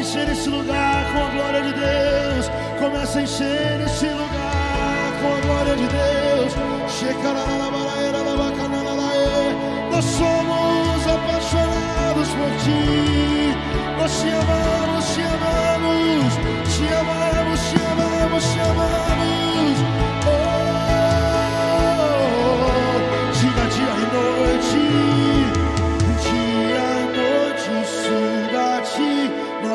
encher esse lugar com a glória de Deus. Começa a encher esse lugar com a glória de Deus. Nós somos apaixonados por ti. Nós te amamos, te amamos, te amamos, te amamos, te amamos.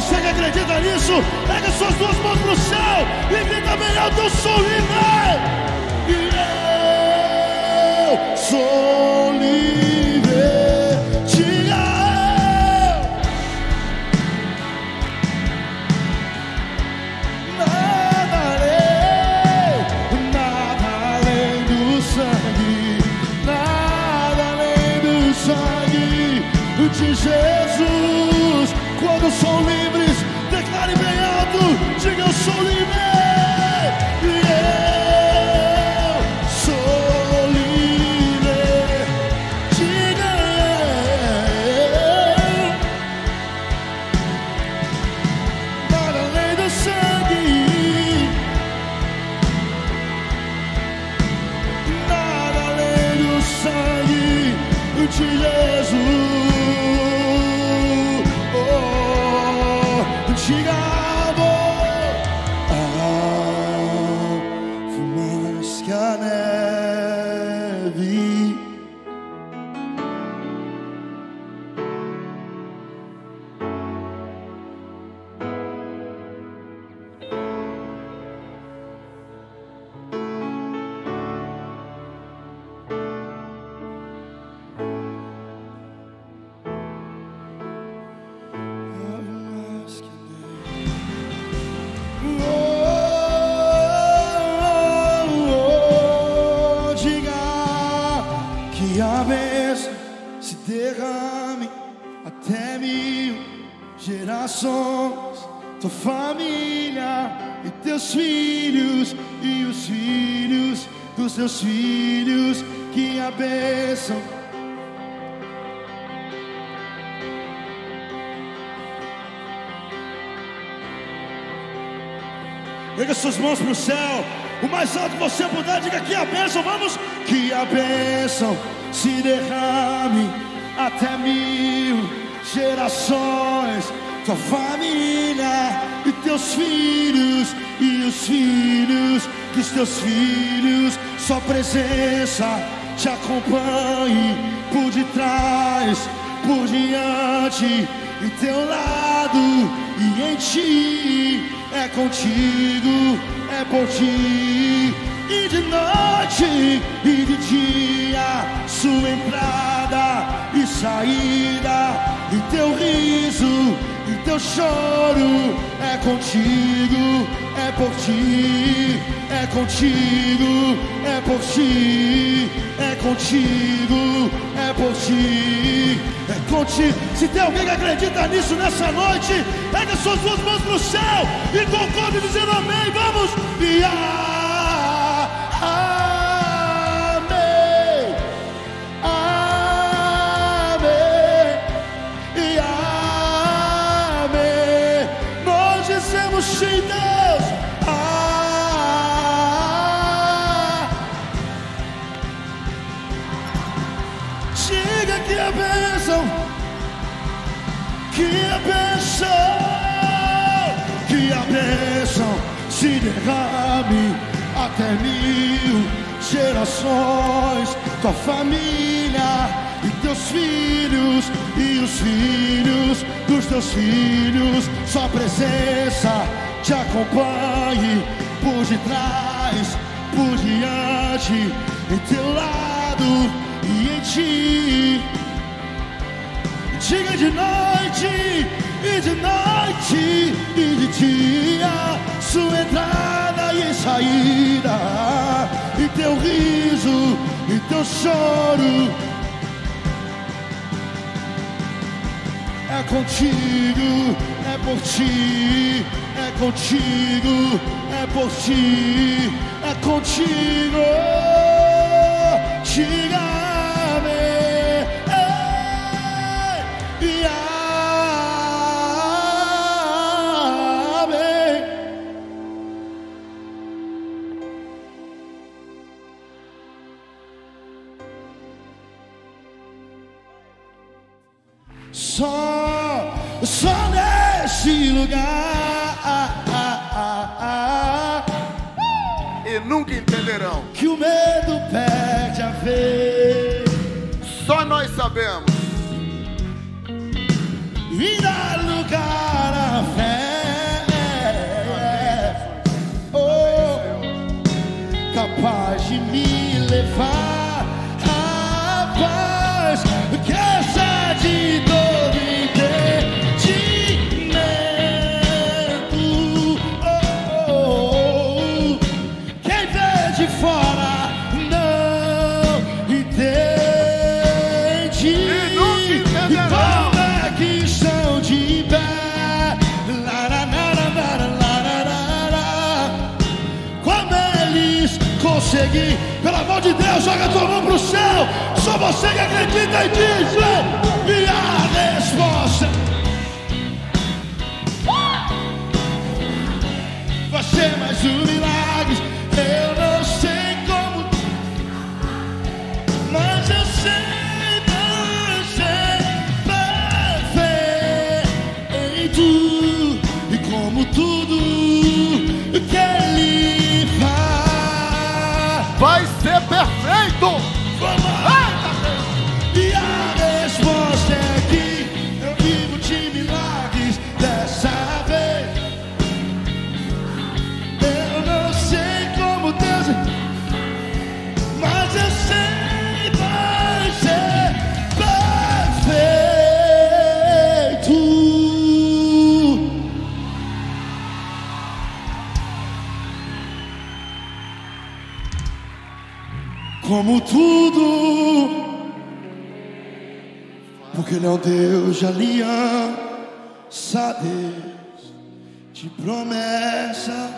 você que acredita nisso, pega suas duas mãos pro céu e grita bem alto, eu sou livre. Mãos para o céu. O mais alto que você puder, diga que a bênção, vamos. Que a bênção se derrame até mil gerações. Tua família e teus filhos e os filhos dos teus filhos. Sua presença te acompanhe por detrás, por diante e teu lado e em ti é contigo, é por ti. E de noite e de dia sua entrada e saída e teu riso e teu choro é contigo, é por ti, é contigo, é por ti, é contigo, é por ti, é contigo. Se tem alguém que acredita nisso nessa noite, pega suas duas mãos pro céu e concorde dizendo amém. Vamos! E dizemos sim, Deus. Ah. Diga que a bênção, que a bênção, que a bênção se derrame até mil gerações, tua família e teus filhos e os filhos dos teus filhos. Sua presença te acompanhe por detrás, por diante, em teu lado e em ti. Diga de noite e de noite e de dia, sua entrada e saída, e teu riso e teu choro. É contigo, é por ti, contigo, é por ti, é contigo. Diga-me, ei, e amém. Só, só nesse lugar nunca entenderão. que o medo perde a vez Só nós sabemos. e dá lugar à fé. Oh, capaz de me levar conseguem? Pelo amor de Deus, joga tua mão pro céu. Só você que acredita e diz. E a resposta vai ser mais um milagre. Perfeito. Como tudo porque ele é um Deus de aliança, Deus de promessa.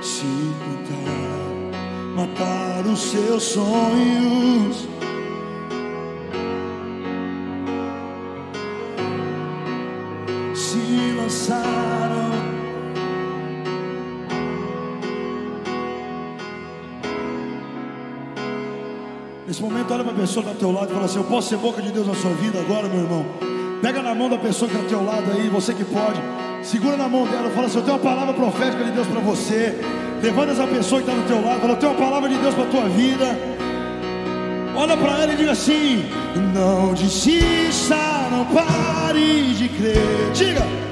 Se tentar matar os seus sonhos. Se lançaram Nesse momento, olha para a pessoa que está teu lado e fala assim: Eu posso ser boca de Deus na sua vida agora, meu irmão. Pega na mão da pessoa que está ao teu lado aí, você que pode. Segura na mão dela, fala assim: Eu tenho uma palavra profética de Deus para você. Levanta essa pessoa que está do teu lado, fala: Eu tenho uma palavra de Deus para a tua vida. Olha para ela e diga assim: Não desista, não pare de crer. Diga.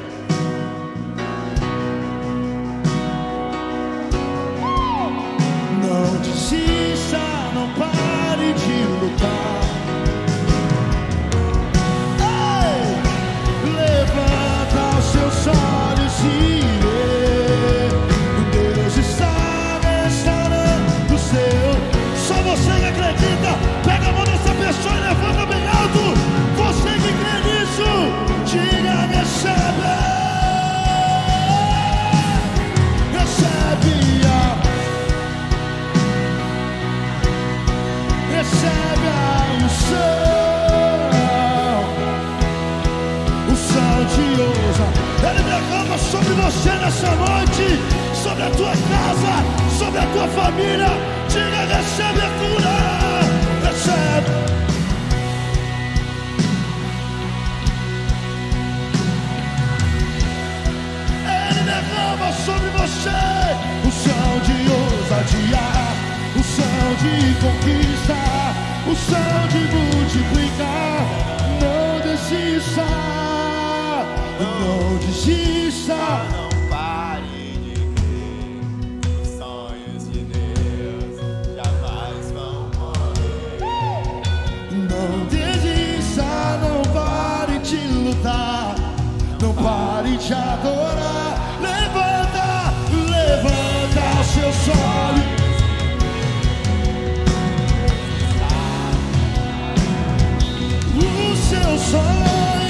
Sobre você nessa noite, sobre a tua casa, sobre a tua família. Diga, recebe a cura, recebe. Ele derrama sobre você o som de ousadia, o som de conquista, o som de multiplicar. Não desista, não desista. Não pare de crer. Os sonhos de Deus jamais vão morrer. Não desista, não pare de lutar, não pare de adorar. Levanta, levanta os seus olhos. Os seus sonhos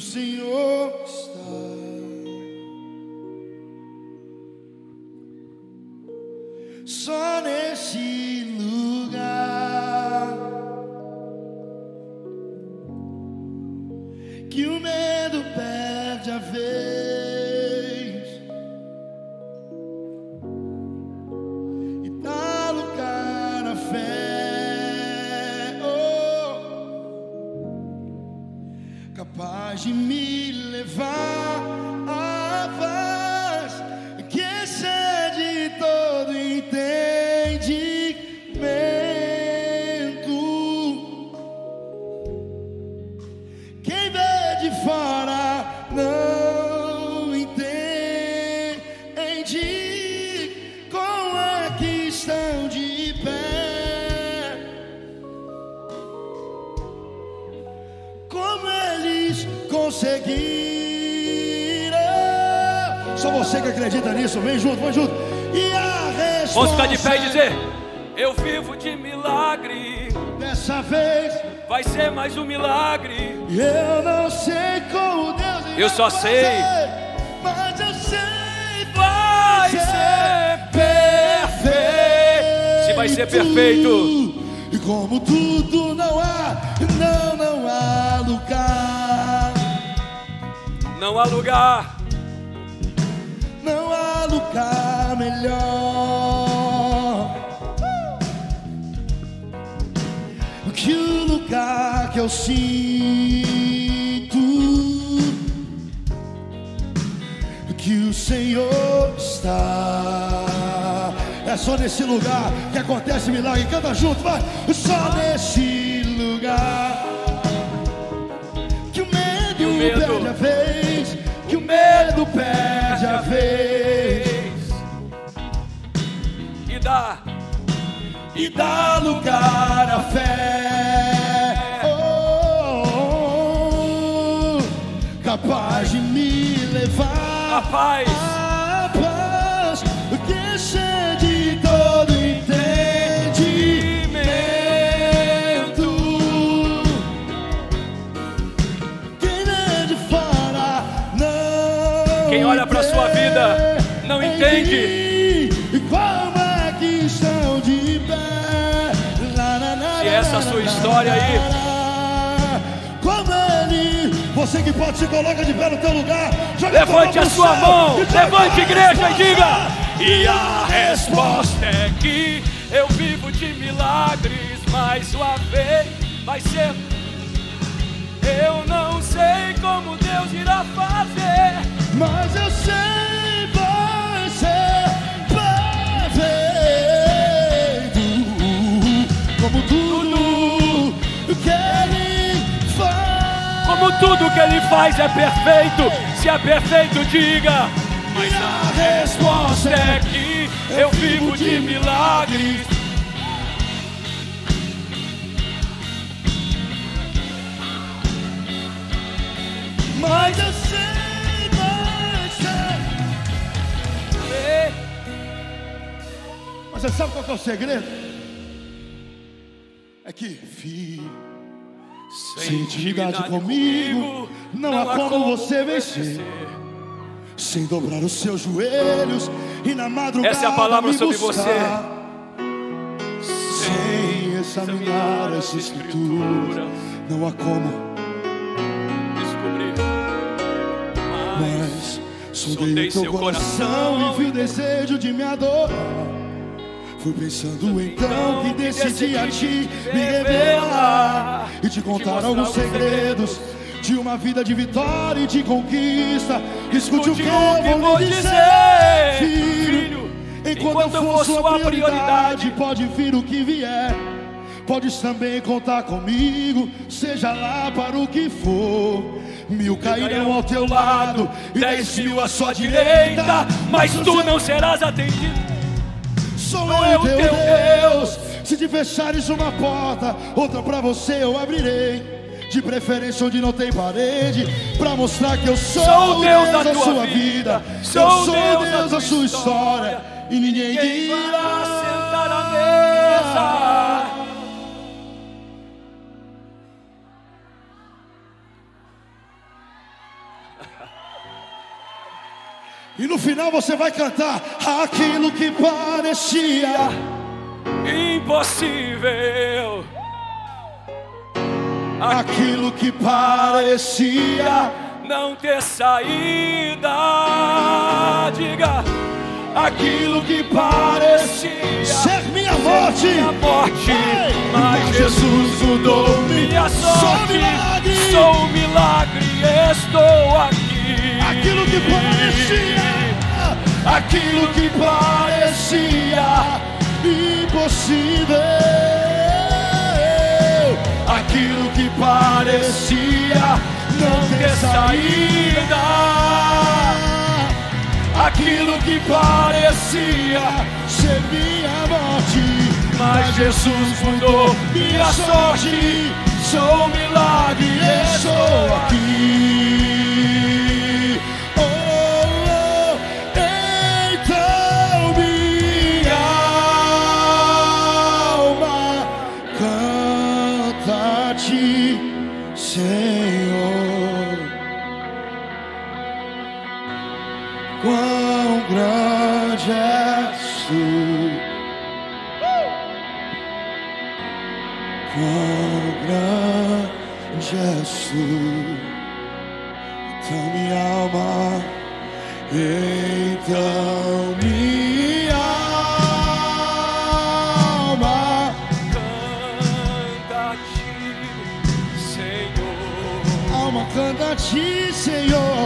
o Senhor está. Só sei. mas eu sei Vai ser perfeito. Se vai ser perfeito. E como tudo não há, não, não há lugar, Não há lugar. não há lugar melhor. que o lugar que eu sinto Senhor está. É só nesse lugar que acontece milagre. Canta junto, vai. Só nesse lugar que o medo, o medo- perde a vez. Que o medo perde a vez. E dá. e dá lugar à fé. Oh, capaz de me levar A paz. à paz que excede todo entendimento. Quem vem de fora não Quem olha pra sua vida não entende. E como é que estão de pé? Se essa é a sua história aí. Você que pode se coloca de pé no teu lugar. Levante a sua céu mão, e levante igreja e diga. E a resposta é que eu vivo de milagres, mais uma vez vai ser. Eu não sei como Deus irá fazer. Mas eu sei vai ser perfeito como tudo que ele. Como tudo que ele faz é perfeito, se é perfeito, diga. Mas a resposta É é que eu vivo de milagres. Mas eu sei vai ser. Mas você sabe qual que é o segredo? É que filho, sem intimidade comigo, não há como você vencer. Sem dobrar os seus joelhos e na madrugada Essa é a palavra sobre buscar. Sem examinar as escrituras, não há como Descobrir. Mas sondei o teu coração e vi o desejo de me adorar. Fui pensando então que decidi a ti me revelar e te contar alguns segredos de uma vida de vitória e de conquista. Escute o que eu vou lhe dizer, filho. Enquanto eu for sua prioridade, pode vir o que vier. Podes também contar comigo, seja lá para o que for. Mil cairão ao teu lado e dez mil à sua direita, mas tu não serás atendido. Sou Sou eu eu teu Deus. Se te fechares uma porta, outra pra você eu abrirei. De preferência onde não tem parede, pra mostrar que eu sou, Sou o Deus Deus da da sua vida. vida. Sou eu sou Deus da Deus da sua história. história. E ninguém Quem vai E no final você vai cantar aquilo que parecia. Impossível. Aquilo que parecia. Não ter saída. Diga. Aquilo que parecia ser minha morte. Minha morte. Ei, Mas Jesus mudou minha Sou sorte. milagre. Sou um milagre. Estou aqui. Que parecia, aquilo que parecia impossível, aquilo que parecia não ter saída, aquilo que parecia ser minha morte, mas Jesus mudou minha sorte. Sou um milagre, estou aqui. minha alma. Então minha alma canta a ti, Senhor. Alma canta a ti, Senhor.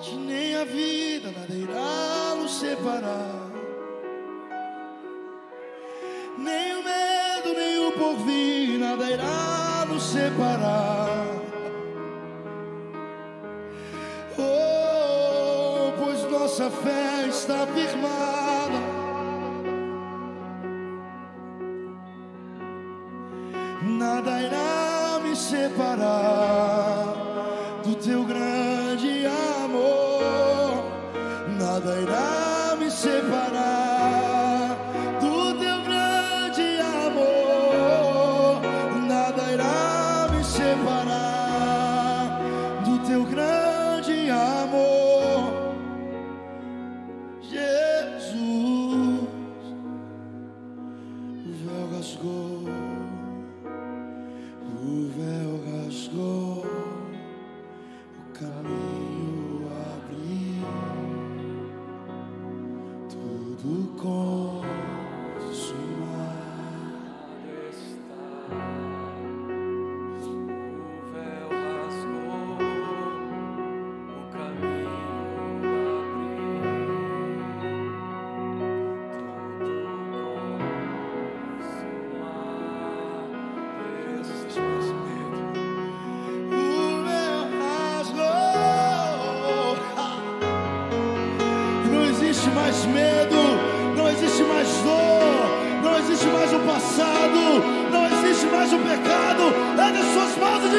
morte nem a vida nada irá nos separar. Nem o medo, nem o porvir, nada irá nos separar. Oh, pois nossa fé está firmada. Nada irá me separar.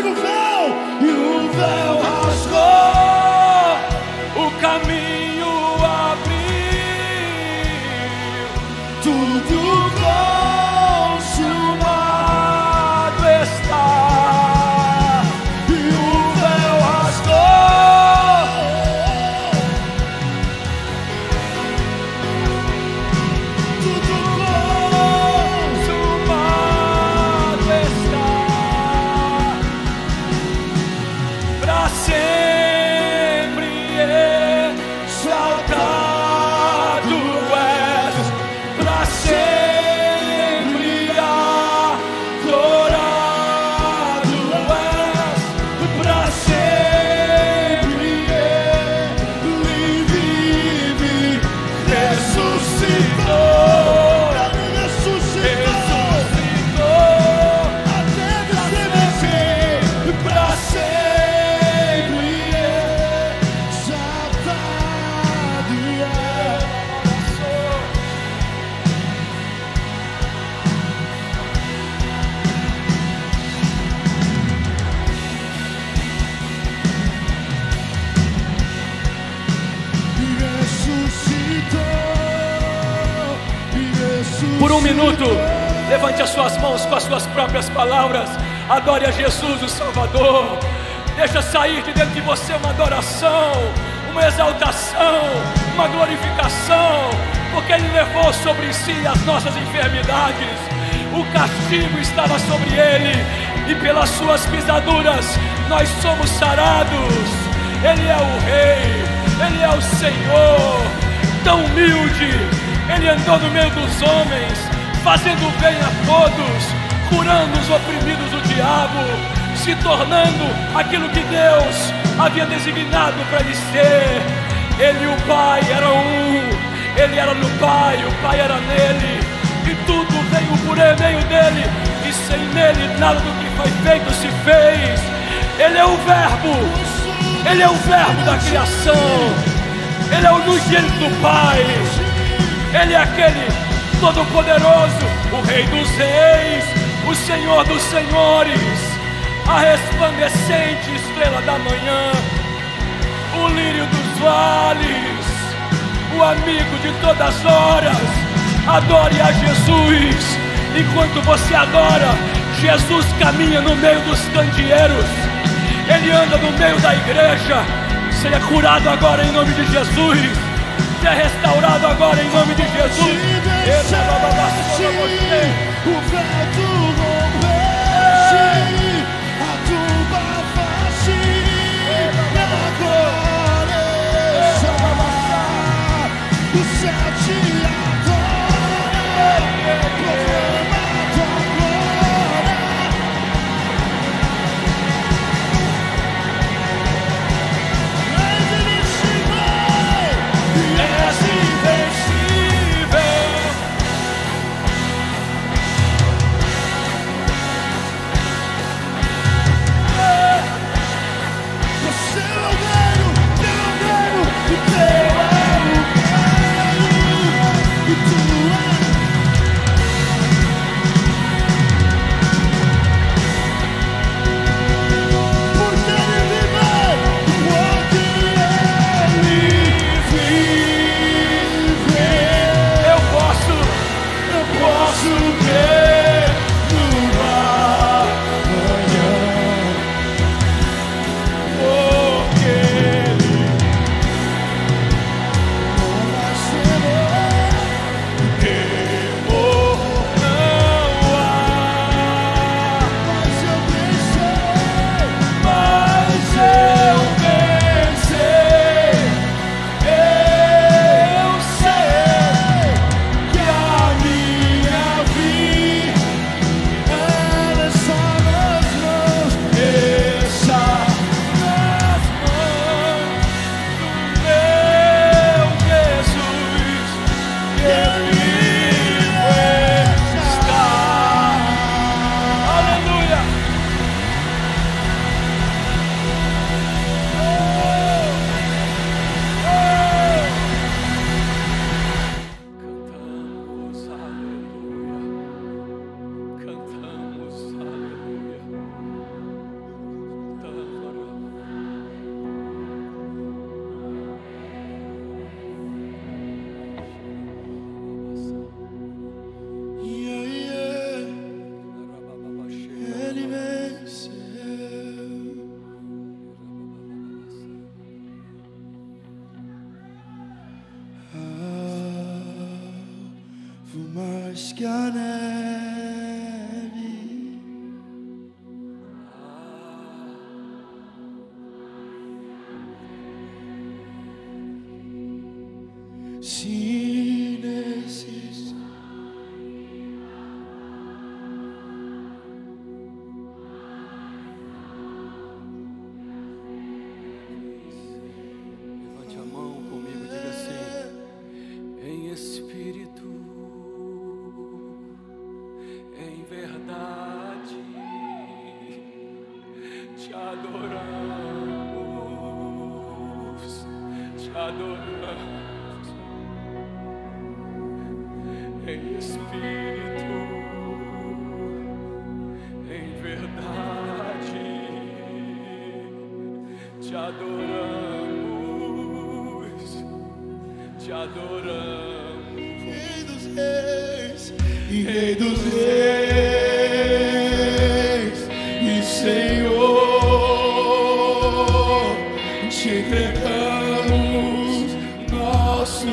Suas suas mãos com as suas próprias palavras. Adore a Jesus, o Salvador. Deixa sair de dentro de você uma adoração, uma exaltação, uma glorificação, porque Ele levou sobre si as nossas enfermidades. O castigo estava sobre Ele, e pelas suas pisaduras nós somos sarados. Ele é o Rei, Ele é o Senhor, tão humilde. Ele andou no meio dos homens, fazendo bem a todos, curando os oprimidos do diabo, se tornando aquilo que Deus havia designado para ele ser. Ele e o Pai eram um, ele era no Pai, o Pai era nele, e tudo veio por meio dele, e sem nele nada do que foi feito se fez. Ele é o Verbo, ele é o Verbo da criação, ele é o unigênito do Pai. Ele é aquele todo-poderoso, o Rei dos Reis, o Senhor dos Senhores, a resplandecente estrela da manhã, o lírio dos vales, o amigo de todas as horas. Adore a Jesus. Enquanto você adora, Jesus caminha no meio dos candeeiros. Ele anda no meio da igreja. Seja curado agora em nome de Jesus. Seja restaurado agora em nome de Jesus. O vento mais Senhor, te entregamos nosso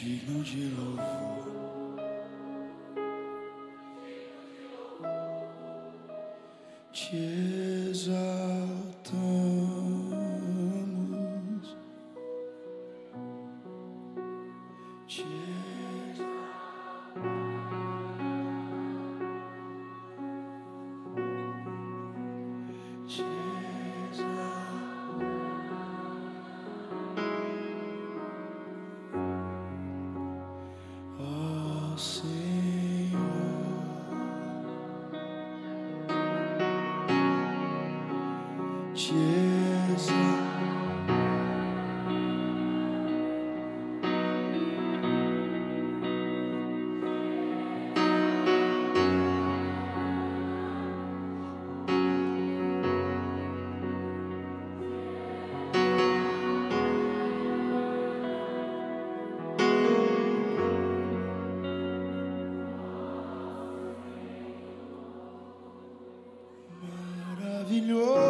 digno de louvor. Te Maravilhoso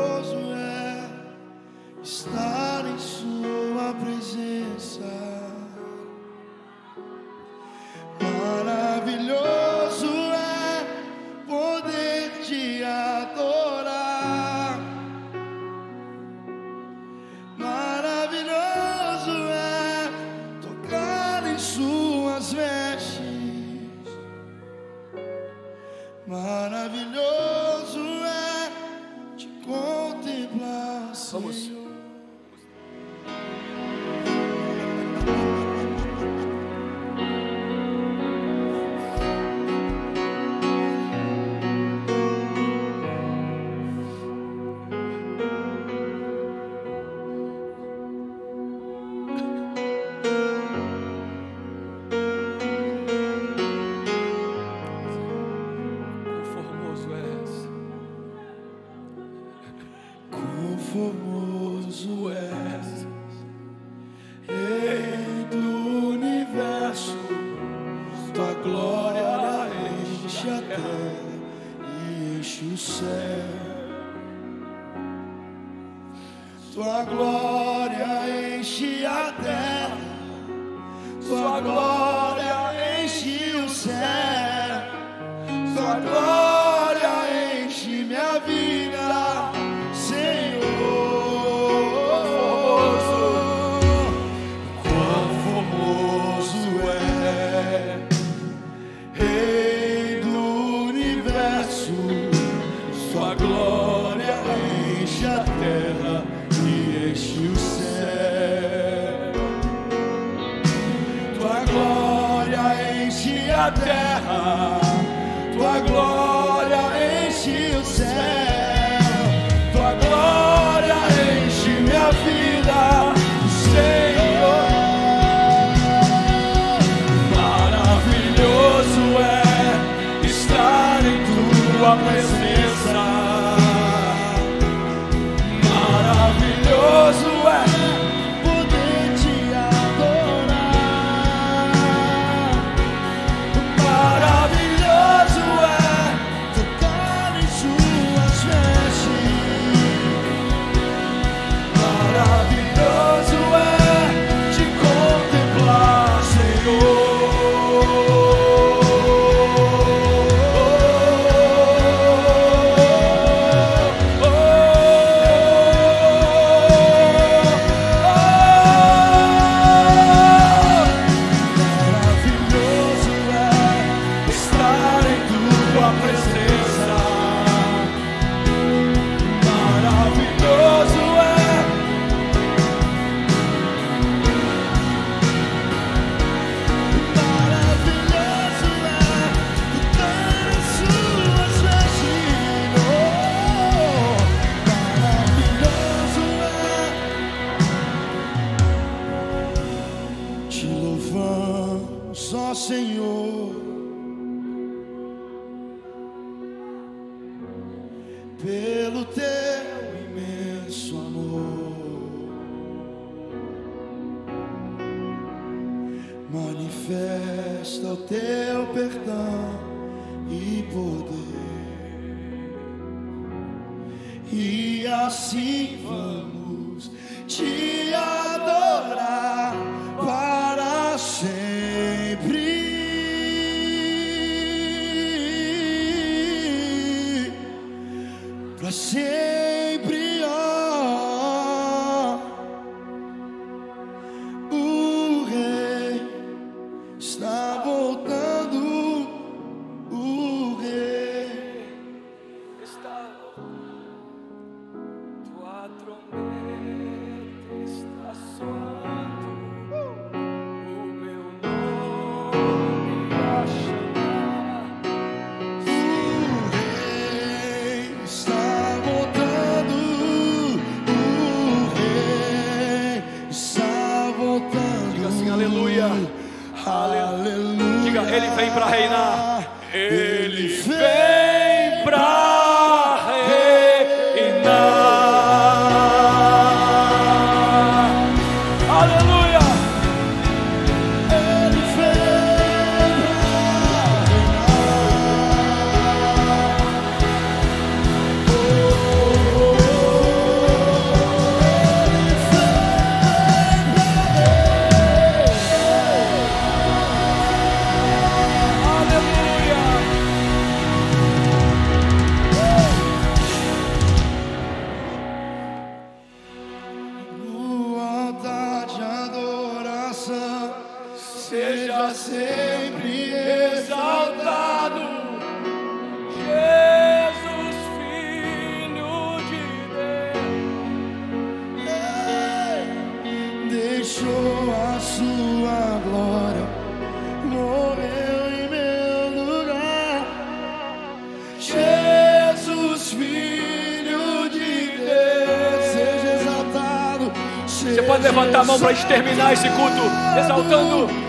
para a gente terminar esse culto, exaltando.